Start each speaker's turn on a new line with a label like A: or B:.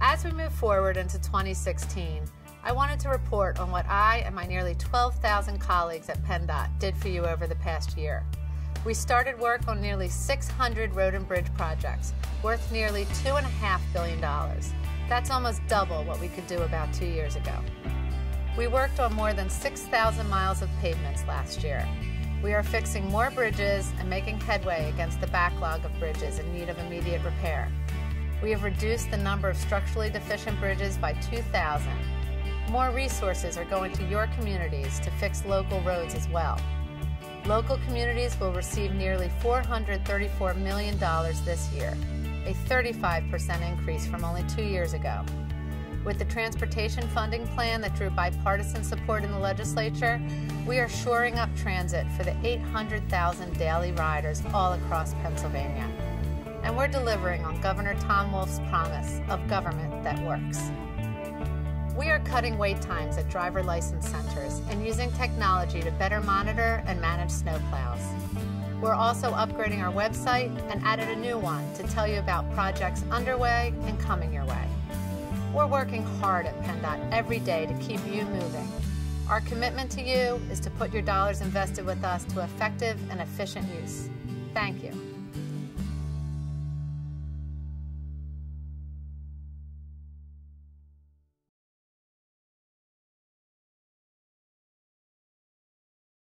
A: As we move forward into 2016, I wanted to report on what I and my nearly 12,000 colleagues at PennDOT did for you over the past year. We started work on nearly 600 road and bridge projects worth nearly $2.5 billion. That's almost double what we could do about two years ago. We worked on more than 6,000 miles of pavements last year. We are fixing more bridges and making headway against the backlog of bridges in need of immediate repair. We have reduced the number of structurally deficient bridges by 2,000. More resources are going to your communities to fix local roads as well. Local communities will receive nearly $434 million this year, a 35% increase from only two years ago. With the transportation funding plan that drew bipartisan support in the legislature, we are shoring up transit for the 800,000 daily riders all across Pennsylvania. And we're delivering on Governor Tom Wolf's promise of government that works. We are cutting wait times at driver license centers and using technology to better monitor and manage snowplows. We're also upgrading our website and added a new one to tell you about projects underway and coming your way. We're working hard at PennDOT every day to keep you moving. Our commitment to you is to put your dollars invested with us to effective and efficient use. Thank you.